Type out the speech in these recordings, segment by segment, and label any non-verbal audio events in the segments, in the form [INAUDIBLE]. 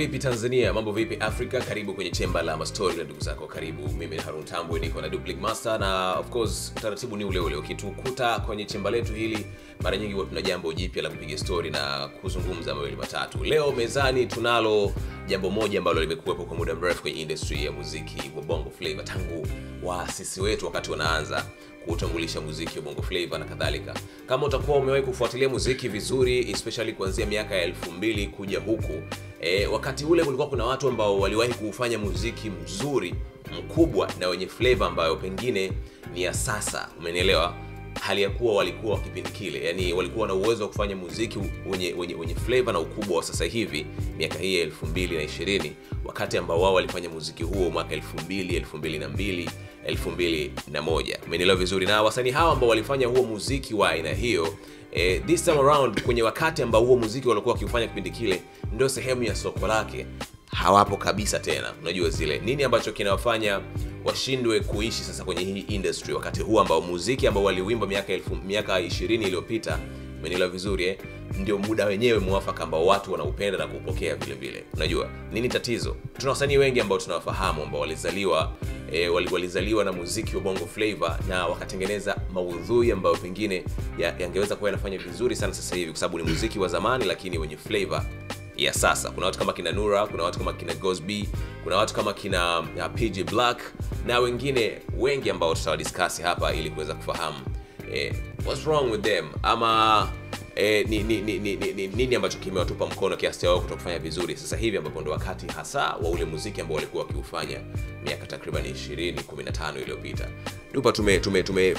vipi Tanzania? Mambo vipi Afrika? Karibu kwenye chemba la mastori na ndugu zako. Karibu, mimi ni Harun Tambwe, niko na Duplik Master na of course utaratibu ni ule ule. Ukitukuta kwenye chemba letu hili, mara nyingi huwa tuna jambo jipya la kupiga stori na kuzungumza mawili matatu. Leo mezani tunalo jambo moja ambalo limekuwepo kwa muda mrefu kwenye industry ya muziki wa Bongo Flava tangu waasisi wetu wakati wanaanza kuutambulisha muziki wa Bongo Flava na kadhalika. Kama utakuwa umewahi kufuatilia muziki vizuri, especially kuanzia miaka ya elfu mbili kuja huku e, wakati ule kulikuwa kuna watu ambao waliwahi kufanya muziki mzuri mkubwa na wenye flavor ambayo pengine ni ya sasa, umenielewa? hali ya kuwa walikuwa kipindi kile, yani walikuwa na uwezo wa kufanya muziki wenye, wenye, wenye flavor na ukubwa wa sasa hivi miaka hii ya 2020 wakati ambao wao walifanya muziki huo mwaka 2000, 2002, 2001. Umenielewa vizuri? Na wasanii hawa ambao walifanya huo muziki wa aina hiyo eh, this time around kwenye wakati ambao huo muziki walikuwa wakiufanya kipindi kile ndio sehemu ya soko lake hawapo kabisa tena. Unajua zile nini ambacho kinawafanya washindwe kuishi sasa kwenye hii industry wakati huu ambao muziki ambao waliuimba miaka elfu, miaka 20 iliyopita umenielewa vizuri eh? ndio muda wenyewe mwafaka ambao watu wanaupenda na kupokea vile vile. Unajua nini tatizo? Tuna wasanii wengi ambao tunawafahamu ambao walizaliwa e, walizaliwa na muziki wa Bongo flavor na wakatengeneza maudhui ambayo pengine yangeweza ya kuwa yanafanya vizuri sana sasa hivi, kwa sababu ni muziki wa zamani lakini wenye flavor ya sasa. Kuna watu kama kina Nura, kuna watu kama kina Gosby, kuna watu kama kina uh, PJ Black na wengine wengi ambao tutawadiskasi hapa ili kuweza kufahamu eh, what's wrong with them ama eh, ni, ni, ni, ni, ni, nini ambacho kimewatupa mkono kiasi cha wao kutokufanya vizuri sasa hivi ambapo ndo wakati hasa wa ule muziki ambao walikuwa wakiufanya miaka takriban 20 15 iliyopita. Dupa tume tume tume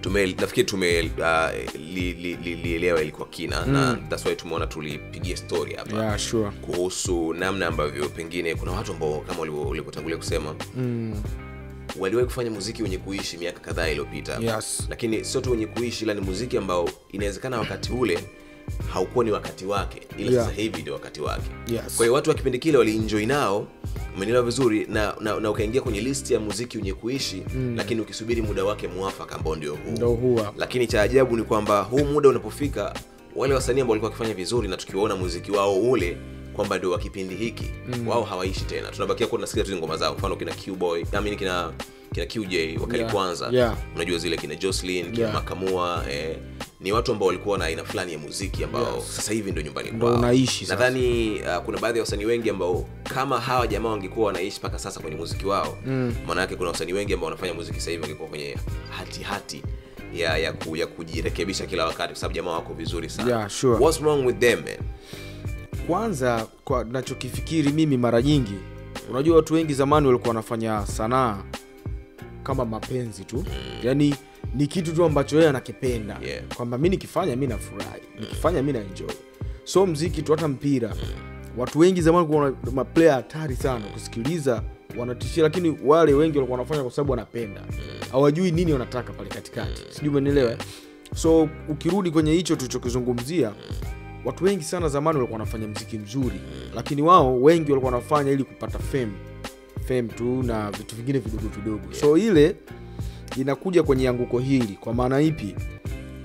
tume nafikiri tume uh, lielewa li, li, ilikuwa kina mm. na that's why tumeona tulipigia story hapa yeah, sure. kuhusu namna ambavyo pengine kuna watu ambao kama ulivyotangulia kusema mm. Waliwahi kufanya muziki wenye kuishi miaka kadhaa iliyopita Yes. lakini sio tu wenye kuishi ila ni muziki ambao inawezekana wakati ule haukuwa ni wakati wake ila Yeah. sasa hivi ndio wakati wake Yes. kwa hiyo watu wa kipindi kile walinjoi nao umenielewa vizuri na, na, na ukaingia kwenye listi ya muziki wenye kuishi mm. lakini ukisubiri muda wake mwafaka ambao ndio huu lakini cha ajabu ni kwamba huu muda unapofika wale wasanii ambao walikuwa wakifanya vizuri na tukiwaona muziki wao ule kwamba ndio wa kipindi hiki mm. wao hawaishi tena tunabakia kuwa tunasikiza tu ngoma zao mfano kina Qboy amini kina kina QJ wakali Yeah. kwanza Yeah. unajua zile kina Jocelyn kina Yeah. Makamua eh, ni watu ambao walikuwa na aina fulani ya muziki ambao Yes. sasa hivi ndio nyumbani Ndo kwao. unaishi sasa. nadhani uh, kuna baadhi ya wasanii wengi ambao kama hawa jamaa wangekuwa wanaishi mpaka sasa kwenye muziki wao Mm. maanayake kuna wasanii wengi ambao wanafanya muziki sasa hivi wangekuwa kwenye hatihati hati ya ya, ku, ya kujirekebisha kila wakati kwa sababu jamaa wako vizuri sana Yeah, sure. what's wrong with them man kwanza kwa nachokifikiri mimi mara nyingi unajua watu wengi zamani walikuwa wanafanya sanaa kama mapenzi tu. Yani ni kitu tu ambacho yeye anakipenda. Yeah. kwamba mi nikifanya mi nafurahi. Nikifanya mi naenjoy. So mziki tu hata mpira. Watu wengi zamani kuwa maplaya hatari sana kusikiliza wanatishia lakini wale wengi walikuwa wanafanya kwa sababu wanapenda. Hawajui nini wanataka pale katikati. Sijui umenielewa eh? so ukirudi kwenye hicho tulichokizungumzia watu wengi sana zamani walikuwa wanafanya mziki mzuri lakini wao wengi walikuwa wanafanya ili kupata fame. Fame tu na vitu vingine vidogo vidogo. So ile inakuja kwenye anguko hili. Kwa maana ipi?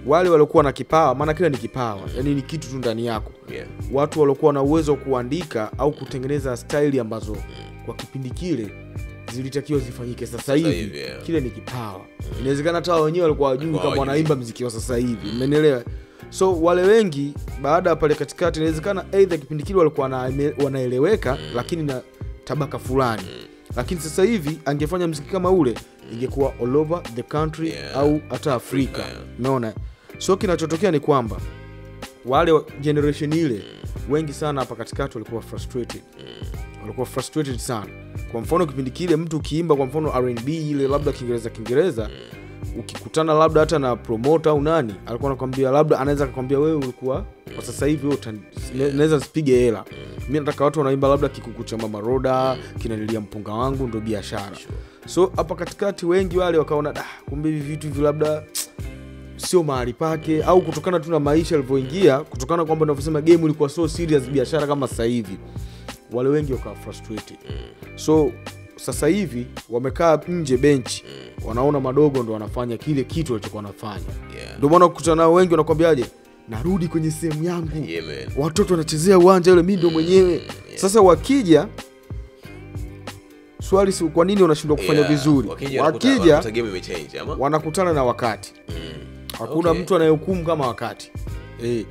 Wale waliokuwa na kipawa maana kila ni kipawa yani ni kitu tu ndani yako. Yeah. watu waliokuwa na uwezo wa kuandika au kutengeneza staili ambazo kwa kipindi kile zilitakiwa zifanyike sasa hivi. yeah. kile ni kipawa. Inawezekana hata wenyewe walikuwa wajui kama wanaimba mziki wa sasa hivi. Umenielewa so wale wengi baada ya pale katikati inawezekana eidha kipindi kile walikuwa wanaeleweka wanaeleweka lakini na tabaka fulani. Lakini sasa hivi angefanya mziki kama ule ingekuwa all over the country Yeah. au hata afrika. Yeah. so kinachotokea ni kwamba wale wa- generation ile wengi sana hapa katikati walikuwa frustrated. Walikuwa frustrated sana. Kwa mfano kipindi kile mtu ukiimba kwa mfano rnb ile labda kiingereza kiingereza ukikutana labda hata na promota au nani alikuwa anakwambia labda anaweza akakwambia wewe ulikuwa kwa sasa hivi naweza nisipige hela. Mi nataka watu wanaimba labda kikuku cha mama roda kinalilia mpunga wangu ndo biashara. So hapa katikati wengi wale wakaona da kumbe hivi vitu hivi labda sio mahali pake. Au kutokana tu na maisha alivyoingia kutokana kwamba navyosema game ilikuwa so serious biashara kama sasa hivi wale wengi wakawa frustrated. So sasa hivi wamekaa nje benchi wanaona madogo ndo wanafanya kile kitu walichokuwa wanafanya Yeah. ndio maana kukutana nao wengi wanakwambiaje narudi kwenye sehemu yangu Yeah, man. watoto wanachezea uwanja ule mi ndo mwenyewe yeah. sasa wakija swali si kwa nini wanashindwa kufanya Yeah, vizuri wakija wanakutana na wakati mm. hakuna Okay. mtu anayehukumu kama wakati eh,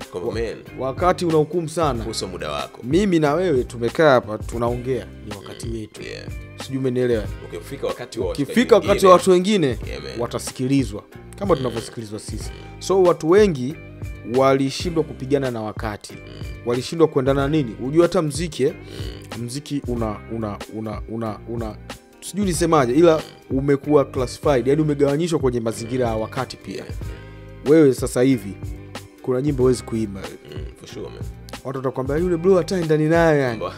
wa- wakati unahukumu sana. Kuhusu muda wako. Mimi na wewe tumekaa hapa tunaongea. Ni wakati wetu. yeah. sijui umenielewa. Ukifika wakati wa ukifika wakati wa watu wengine Yeah, watasikilizwa. Kama mm, tunavyosikilizwa sisi. So watu wengi walishindwa kupigana na wakati. Mm. walishindwa kuendana na nini? Hujua hata mziki mm. mziki una una una una una sijui nisemaje ila umekuwa classified. Yani umegawanyishwa kwenye mazingira ya wakati pia. Wewe sasa hivi kuna nyimbo huwezi kuimba. Mm, for sure, man. watu watakwambia yule bro hata ndani naye yani. [LAUGHS]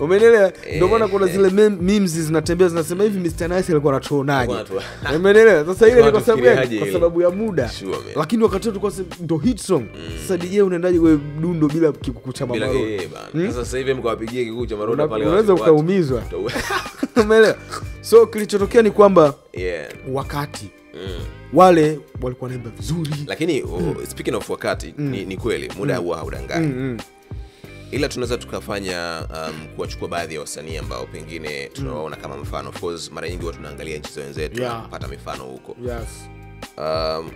Umenelewa [LAUGHS] Eh. ndio maana kuna zile mem- memes zinatembea zinasema hivi Mr. Nice alikuwa anatuonaje? [LAUGHS] Umenelewa sasa ile ni kwa sababu gani? Kwa sababu ya muda. Sure, lakini wakati wetu ndo hit song. Sasa DJ unaendaje kwa dundo bila kikuku cha sasa hivi mkawapigia kikuku Maroda pale unaweza watu- watu- ukaumizwa. Umeelewa? So kilichotokea ni kwamba yeah. wakati mm. Wale walikuwa naimba vizuri lakini oh, speaking of wakati mm. ni, ni kweli muda huwa haudangani mm. ila tunaweza tukafanya um, kuwachukua baadhi ya wasanii ambao pengine tunawaona kama mfano of course mara nyingi huwa tunaangalia nchi za wenzetu Yeah. kupata mifano huko yes. um,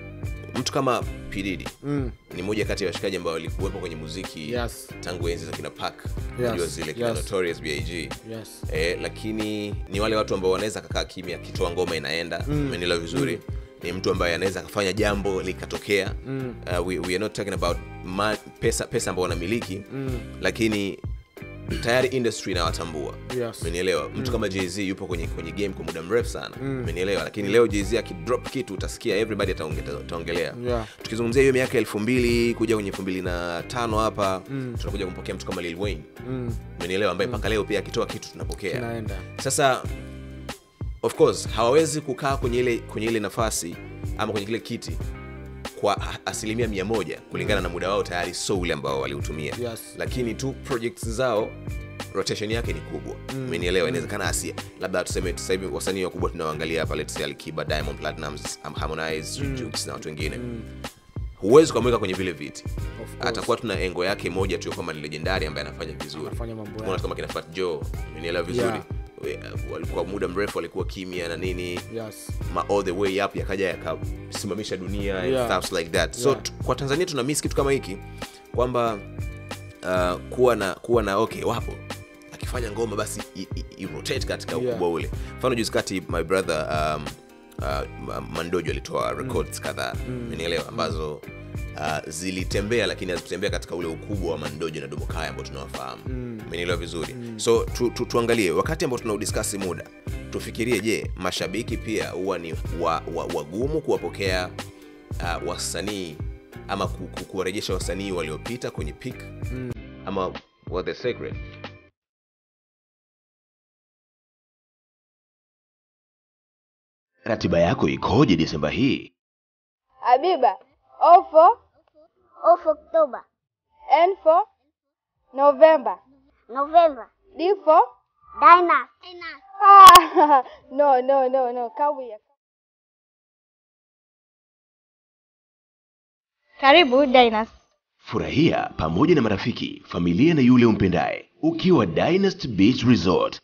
mtu kama pididi mm. ni moja kati ya washikaji ambao walikuwepo kwenye muziki Yes. tangu enzi za kina pak Yes, zile kina yes. notorious big Yes. eh, lakini ni wale watu ambao wanaweza kakaa kimya kitoa ngoma inaenda mm. menila vizuri ni mtu ambaye anaweza akafanya jambo likatokea mm. uh, we, we are not talking about ma, pesa pesa ambao wanamiliki mm. lakini tayari industry inawatambua Yes. mtu mtu kama jz yupo kwenye kwenye game kwa muda mrefu sana umenielewa lakini leo jz akidrop kitu utasikia everybody ataongelea Yeah. tukizungumzia hiyo miaka elfu mbili kuja kwenye elfu mbili na tano hapa mm. tunakuja kumpokea mtu kama lil wayne Mm. ambaye mpaka mm. leo pia akitoa kitu tunapokea Kinaenda. sasa of course hawawezi kukaa kwenye ile kwenye ile nafasi ama kwenye kile kiti kwa asilimia mia moja kulingana na muda wao tayari so ule ambao waliutumia. Yes. lakini tu projects zao rotation yake ni kubwa. Umenielewa? Inawezekana asia labda tuseme sahivi hivi wasanii wakubwa tunaoangalia hapa let's say alikiba diamond platinums um, harmonize mm. Jukes na watu wengine. Mm. Huwezi ukamweka kwenye vile viti. Atakuwa tuna engo yake moja tu kwamba ni legendari ambaye anafanya vizuri. Kama kina Fat Joe umenielewa vizuri? Yeah. Walikuwa muda mrefu walikuwa kimya na nini Yes. ma all the way up yakaja yakasimamisha dunia Yeah. and like that so Yeah. kwa tanzania tuna miss kitu kama hiki kwamba uh, kuwa na kuwa na okay wapo akifanya ngoma basi i, i, i rotate katika Yeah. ukubwa ule mfano juzi kati my brother um, uh, mandojo alitoa records kadhaa mm. menielewa ambazo uh, zilitembea lakini hazikutembea katika ule ukubwa wa mandojo na domokaya ambao tunawafahamu umenielewa vizuri mm. so tu, tu, tuangalie wakati ambao tunaudiskasi muda tufikirie je mashabiki pia huwa ni wagumu wa, wa, kuwapokea uh, wasanii ama ku, ku, kuwarejesha wasanii waliopita kwenye pik mm. ama what the secret Ratiba yako ikoje Desemba hii? Abiba, O for? O for October, N for? November, November, D for? Dinah, ah, [LAUGHS] no no no no kawia. Karibu Dinas. Furahia pamoja na marafiki, familia na yule umpendaye ukiwa Dynast Beach Resort.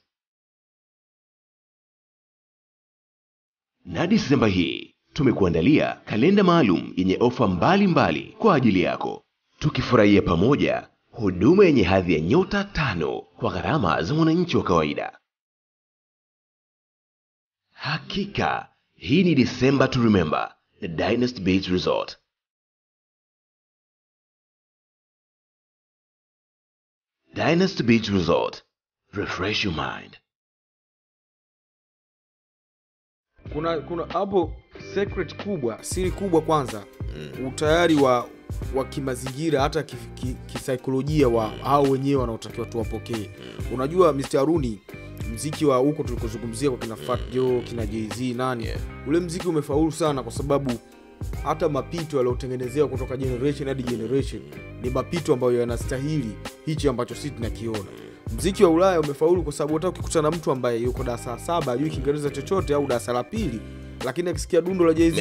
Na Disemba hii tumekuandalia kalenda maalum yenye ofa mbalimbali kwa ajili yako, tukifurahia pamoja huduma yenye hadhi ya nyota tano kwa gharama za mwananchi wa kawaida. Hakika hii ni December to remember na Dynasty Beach Resort. Dynasty Beach Resort. Refresh your mind. Kuna kuna hapo secret kubwa siri kubwa kwanza mm. utayari wa wa kimazingira hata kisaikolojia ki, ki wa mm. hao wenyewe wanaotakiwa tuwapokee mm. unajua Mr. Aruni mziki wa huko tulikozungumzia kwa kina Fat Joe kina Jay-Z nani Yeah. ule mziki umefaulu sana kwa sababu hata mapito yaliyotengenezewa kutoka generation hadi generation ni mapito ambayo yanastahili hichi ambacho sisi tunakiona mziki wa ulaya umefaulu kwa sababu hata ukikutana na mtu ambaye yuko darasa la saba ajui kiingereza chochote au darasa la pili lakini akisikia dundo la Jay-Z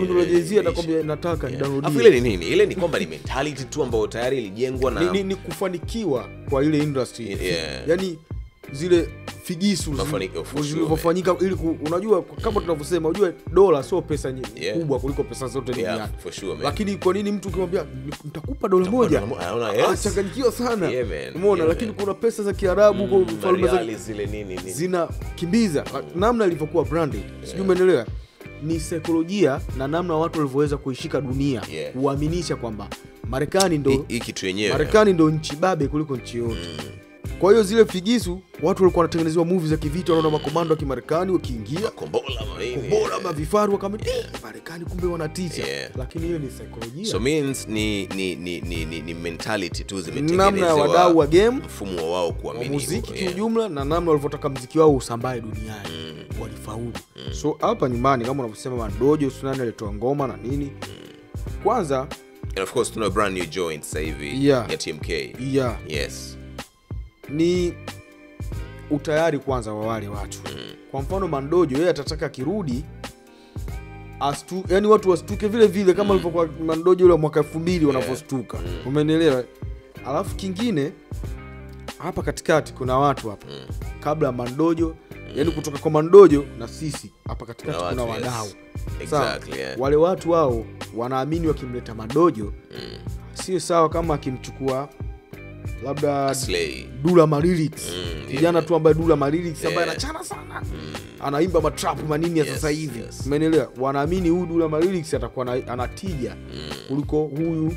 dundo la jezi Jay-Z atakwambia nataka Yeah. nidownloadie. Alafu ile ni nini ile ni kwamba ni mentality tu ambayo tayari ilijengwa na ni, ni, ni kufanikiwa kwa ile industry Yeah. yani zile figisu zilivyofanyika ili unajua kama tunavyosema unajua dola sio pesa Yeah. kubwa kuliko pesa zote Yeah, duniani for sure, lakini kwa nini mtu ukimwambia nitakupa dola moja? achanganyikiwa yes. sana. Yeah, umeona Yeah, lakini kuna pesa za kiarabu mm, falme za zile nini nini? zinakimbiza. Namna ilivyokuwa branded. Sijui umeendelea ni saikolojia na namna watu walivyoweza kuishika dunia Yeah. kuaminisha kwamba marekani ndo marekani ndo nchi babe kuliko nchi yote kwa hiyo zile figisu watu walikuwa wanatengenezewa movie za kivita wanaona makomando wa kimarekani wakiingia. Kombola manini ma vifaru kama "Eh, marekani kumbe wanatisha Yeah. lakini hiyo ni saikolojia so means ni ni ni ni, ni, ni mentality tu namna ya wadau wa game mfumo wa wao wa kuamini muziki yeah. kiujumla na namna walivyotaka mziki wao usambae duniani. Walifaulu. So hapa nyumbani kama unavyosema Madojo sunani alitoa ngoma na nini. Kwanza And of course tuna brand new joint sasa hivi Yeah. ya TMK yeah, yes ni utayari kwanza wa wale watu kwa mfano mandojo yeye atataka akirudi astu, yani watu wastuke vile vile kama alivyokuwa mm. mandojo ule wa mwaka elfu mbili wanavyostuka umenielewa alafu kingine hapa katikati kuna watu hapa mm. kabla ya mandojo yani kutoka kwa mandojo na sisi hapa katikati Kuna kuna, wadau yes. Exactly, yeah. wale watu wao wanaamini wakimleta mandojo mm. sio sawa kama akimchukua labda dula malyrics Mm, kijana yeah. tu ambaye dula malyrics ambaye Yeah. anachana sana. Anaimba matrap manini ya Yes, sasa hivi. yes. umeelewa? Wanaamini huyu dula malyrics atakuwa na- anatija kuliko huyu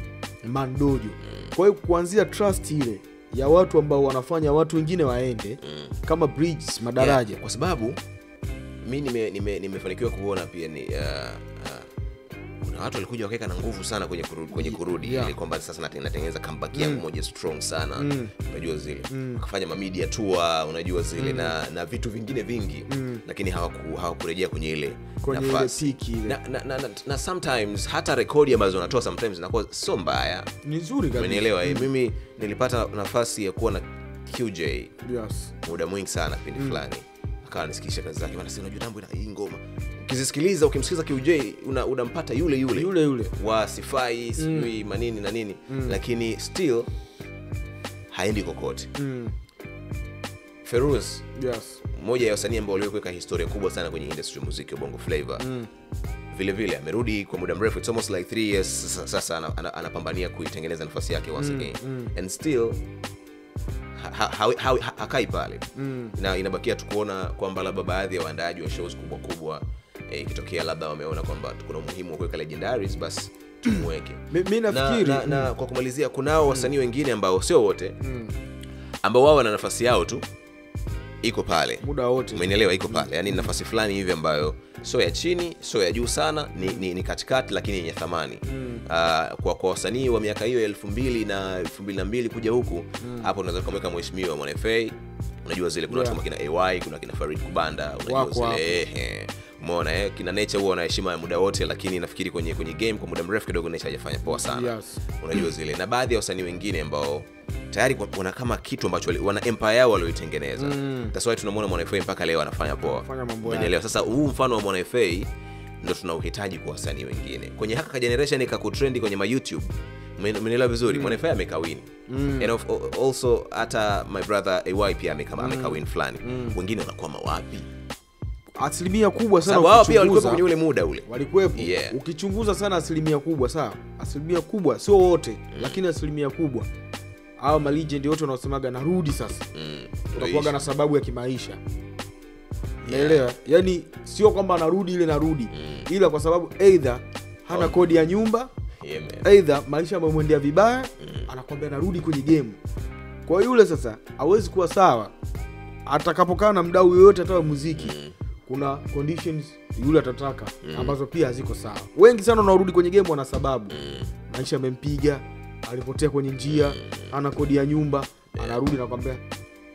mandojo. Kwa hiyo kuanzia trust ile ya watu ambao wanafanya watu wengine waende kama bridges madaraja. Yeah, kwa sababu mi nimefanikiwa nime, nime kuona pia ni uh, kuna watu walikuja wakaweka na nguvu sana kwenye kurudi, kwenye kurudi Yeah. ili kwamba sasa natengeneza comeback yangu moja strong sana mm. unajua zile mm. wakafanya mamedia tour unajua zile mm. na, na vitu vingine vingi mm. lakini hawaku- hawakurejea kwenye ile Kwenye ile nafasi na, na, na, na, na, na sometimes hata rekodi ambazo wanatoa sometimes inakuwa sio mbaya ni nzuri kabisa umenielewa eh? mimi nilipata nafasi ya kuwa na QJ yes. muda mwingi sana kipindi fulani akawa nisikisha kazi zake wanasema unajua tambo ina hii ngoma ukizisikiliza ukimsikiliza QJ una, unampata yule yule yule yule. wa sifai sijui manini na nini. Mm. lakini still haendi kokote. Mm. Feruz yes. moja ya wasanii ambao waliweka historia kubwa sana kwenye industry ya muziki wa bongo flavor vile vile amerudi kwa muda mrefu it's almost like three years sasa, sasa ana- ana- anapambania kuitengeneza nafasi yake once again. and still ha- ha- ha- ha- hakai pale. Na inabakia tu kuona kwamba labda baadhi ya waandaaji wa shows kubwa kubwa eh, ikitokea labda wameona kwamba kuna umuhimu wa kuweka legendaries basi [CLEARS THROAT] tumweke. Mi- na, nafikiri na, na kwa kumalizia kunao wasanii wengine ambao sio wote ambao wao wana nafasi yao tu iko pale. Muda wote. Umenielewa iko pale. Yani nafasi fulani hivi ambayo sio ya chini sio ya juu sana ni, ni, ni katikati lakini yenye thamani. Mm. uh, kwa, kwa wasanii wa miaka hiyo elfu mbili na elfu mbili na mbili kuja huku hapo mm. unaweza ukamweka mheshimiwa mwanafa unajua zile kuna watu Yeah. kama kina ay kuna kina farid kubanda unajua Wako zile ehe umeona eh, kina nature huwa wanaheshima ya muda wote lakini nafikiri kwenye kwenye game kwa muda mrefu kidogo nature hajafanya poa sana Yes. unajua zile na baadhi ya wasanii wengine ambao tayari wana kama kitu ambacho wana empire yao walioitengeneza mm. that's why tunamwona Mwana FA mpaka leo anafanya poa. Umenielewa? sasa huu mfano wa Mwana FA ndo tunauhitaji kwa wasanii wengine kwenye haka ka generation ikakutrendi kwenye ma youtube Umen- umenielewa vizuri mm. mwanafa amekawin mm. and of, also hata my brother ay pia ameka- mm. fulani wengine wanakuwa wapi asilimia kubwa sana wao pia walikuwa kwenye ule muda ule. walikuwepo. Yeah. ukichunguza sana asilimia kubwa sawa. Asilimia kubwa sio wote mm. lakini asilimia kubwa. Hawa malegend wote wanaosemaga narudi sasa. Mm. utakuwaga na sababu ya kimaisha. Naelewa yani sio kwamba anarudi ile narudi. Mm. ila kwa sababu eidha hana Oh. kodi ya nyumba yeah, eidha maisha amemwendea vibaya mm. anakwambia narudi kwenye game. Kwa yule sasa hawezi kuwa sawa. Atakapokaa na mdau yoyote hata wa muziki kuna conditions yule atataka mm. ambazo pia haziko sawa. Wengi sana wanaorudi kwenye game wana sababu. Mm. maisha amempiga alipotea kwenye njia ana kodi ya nyumba anarudi nakwambia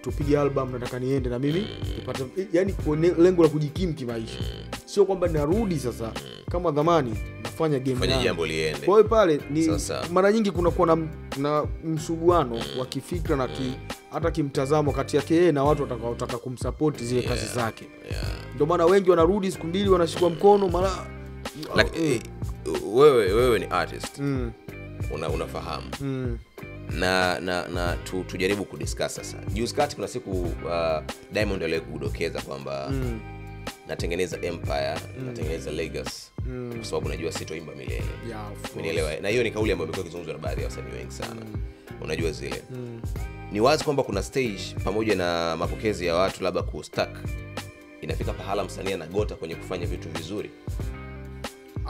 tupige album nataka niende na mimi tupate yani lengo la kujikimu kimaisha. Sio kwamba narudi sasa kama dhamani nafanya game fanya jambo liende. Kwa hiyo pale ni Sasa. mara nyingi kunakuwa na, na msuguano wa kifikra na ki, hata kimtazamo kati yake yeye na watu watakaotaka kumsapoti zile yeah. kazi zake. Yeah. Ndio maana wengi wanarudi siku mbili wanashikwa mkono mara Like, eh, wewe wewe ni artist. Mm, una, unafahamu. Mm, na na na tu, tujaribu kudiscuss sasa. Juzi kati kuna siku uh, diamond aliwahi kudokeza kwamba mm, natengeneza empire mm. natengeneza legacy mm. kwa sababu najua sitoimba milele. Yeah, unielewa na hiyo ni kauli ambayo imekuwa ikizungumzwa na baadhi ya wasanii wengi sana. Mm. unajua zile. Mm. ni wazi kwamba kuna stage pamoja na mapokezi ya watu labda kustak inafika pahala msanii anagota kwenye kufanya vitu vizuri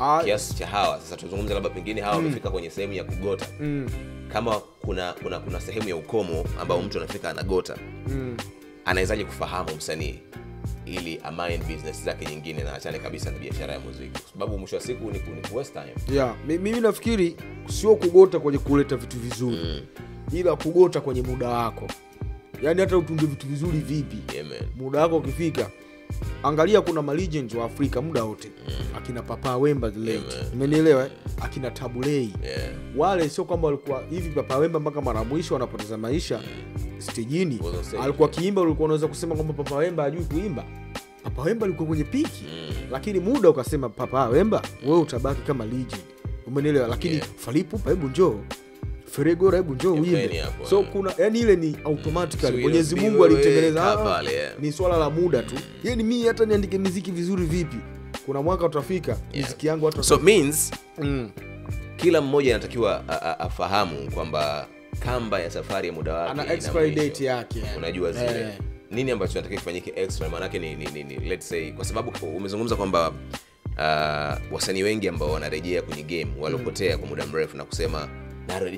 Ah, kiasi cha hawa sasa tuzungumze labda pengine hawa wamefika mm. kwenye sehemu ya kugota mm, kama kuna kuna kuna sehemu ya ukomo ambao mtu anafika anagota mm. anawezaje kufahamu msanii ili amain business zake nyingine na achane kabisa na biashara ya muziki kwa sababu mwisho wa siku ni, ni waste time yeah. mimi nafikiri sio kugota kwenye kuleta vitu vizuri mm. ila kugota kwenye muda wako yaani hata utunge vitu vizuri vipi yeah, man. muda wako ukifika angalia kuna malegends wa afrika muda wote mm. akina papa wemba late umenielewa eh? akina tabulei Yeah. wale sio kwamba walikuwa hivi papa wemba mpaka mara mwisho wanapoteza maisha stejini Was alikuwa yeah. kiimba ulikuwa unaweza kusema kwamba papa wemba hajui kuimba papa wemba alikuwa kwenye piki Mm. lakini muda ukasema papa wemba wewe utabaki kama legend umenielewa lakini Yeah. falipupa hebu njoo feregora hebu njoo uimbe. so eh. kuna yani ile ni automatically So mwenyezi mungu alitengeneza ah, yeah. ni swala la muda tu. Yani mimi hata niandike miziki vizuri vipi? Kuna mwaka utafika miziki yangu hata so means mm. kila mmoja anatakiwa afahamu kwamba kamba ya safari ya muda wake ana ina expiry date yake. Unajua zile Yeah nini ambacho natakiwa kifanyike extra maanake ni, ni, ni, ni let's say kwa sababu umezungumza kwamba uh, wasanii wengi ambao wanarejea kwenye game waliopotea kwa muda mrefu na kusema "Nare-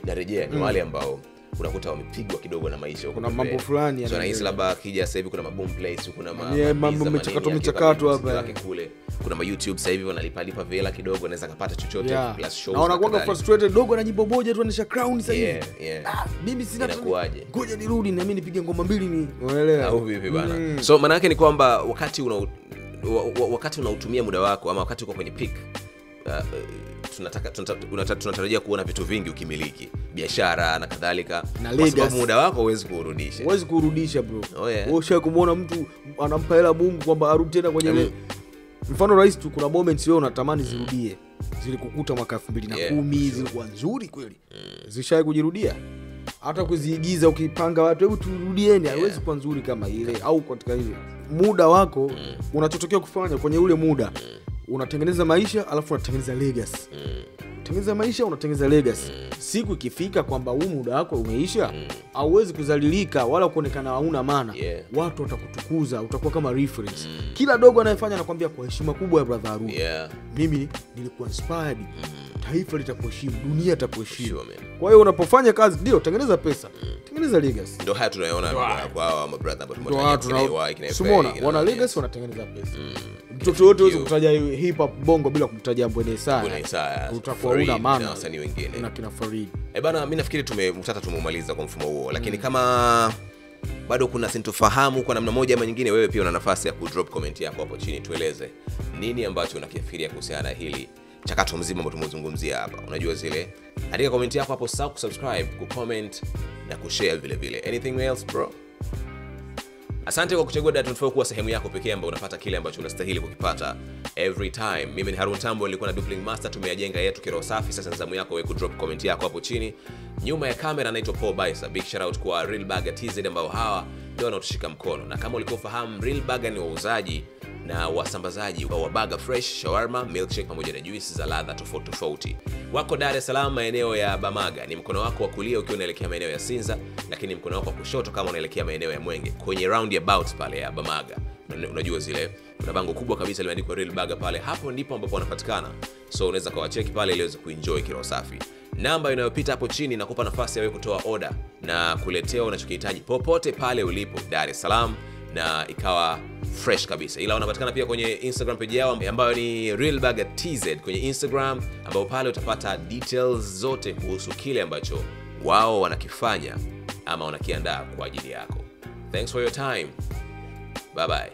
narejea ni wale ambao unakuta wamepigwa kidogo na maisha Kuna mambo fulani so nahisi labda akija sasa hivi kuna maboom place kuna ma, Yeah, mambo michakato michakato hapa, kule. Kuna ma youtube sasa hivi wanalipalipa vela kidogo anaweza akapata chochote Yeah. plus shows na na wanakuwaga frustrated dogo na nyimbo moja tu anisha crown sasa hivi. Yeah, yeah. ah, mimi sina Inakuwaje? ngoja nirudi na mimi nipige ngoma mbili ni unaelewa au vipi bana? Mm. so maana yake ni kwamba wakati una wa- wa- wakati unautumia muda wako ama wakati uko kwenye peak uh, tunataka tunata- tunatarajia kuona vitu vingi ukimiliki. Biashara na kadhalika. Na kwa sababu muda wako huwezi kuurudisha. Huwezi kuurudisha bro. Oh, yeah. Usha kumwona mtu anampa hela mungu kwamba arudi tena kwenye ile mfano rahisi tu kuna moments wewe unatamani zirudie. Zilikukuta mwaka elfu mbili na Yeah, kumi sure. zilikuwa nzuri kweli. Mm. zishawai kujirudia? Hata kuziigiza ukipanga watu hebu turudieni haiwezi kuwa nzuri kama ile au katika ile. Muda wako mm. unachotokea kufanya kwenye ule muda unatengeneza maisha alafu unatengeneza legacy. Tengeneza maisha unatengeneza legacy. Siku ikifika kwamba huu muda wako umeisha hauwezi kuzalilika wala kuonekana hauna mana Yeah. watu watakutukuza utakuwa kama reference. Kila dogo anayefanya anakwambia kwa heshima kubwa ya brother Haruna yeah. Mimi nilikuwa inspired taifa litakuheshimu dunia itakuheshimu kwa hiyo unapofanya kazi ndio tengeneza pesa. Tengeneza legacy. Ndio haya tunayoona kwa- hawa mabrother ambao Ndio tumewataja, kina na- kina FA, Simona, wana legacy wanatengeneza pesa. Mtoto yote huwezi kutaja hip hop bongo bila kumtaja mbwene Isaya, utakuwa una una na maana wasanii wengine. na kina Farid. Eh bana, mimi nafikiri tume mtata tumeumaliza kwa mfumo huo, lakini kama bado kuna sintofahamu kwa namna moja ama nyingine, wewe pia una nafasi ya kudrop comment yako hapo chini, tueleze nini ambacho unakifikiria kuhusiana na hili chakato mzima ambao tumezungumzia hapa. Unajua zile, andika komenti yako hapo, sasa kusubscribe, kucomment na kushare vile vile. Anything else bro? asante kwa kuchagua Dar24 kuwa sehemu yako pekee ambayo unapata kile ambacho unastahili kukipata every time mimi ni harun tambo nilikuwa na dupling master tumeyajenga yetu kiroho safi sasa nizamu yako wewe kudrop comment yako hapo chini nyuma ya kamera anaitwa paul baisa big shout out kwa real burger tz ambao hawa ndio wanaotushika mkono na kama ulikuwa ufahamu real burger ni wauzaji na wasambazaji wa wabaga fresh shawarma milkshake pamoja na juisi za ladha tofauti tofauti. Wako dar es salaam maeneo ya bamaga. Ni mkono wako wa kulia ukiwa unaelekea maeneo ya sinza lakini mkono wako wa kushoto kama unaelekea maeneo ya mwenge kwenye roundabout pale ya bamaga. Unajua zile kuna bango kubwa kabisa limeandikwa real burger pale. Hapo ndipo ambapo wanapatikana. So unaweza kawacheki pale ili uweze kuenjoy kiroho safi. Namba inayopita hapo chini inakupa nafasi ya kutoa oda na kuletea unachokihitaji popote pale ulipo dar es salaam na ikawa fresh kabisa. Ila wanapatikana pia kwenye instagram page yao ambayo ni realburger kwenye instagram ambao pale utapata details zote kuhusu kile ambacho wao wanakifanya ama wanakiandaa kwa ajili yako. Thanks for your time. Bye bye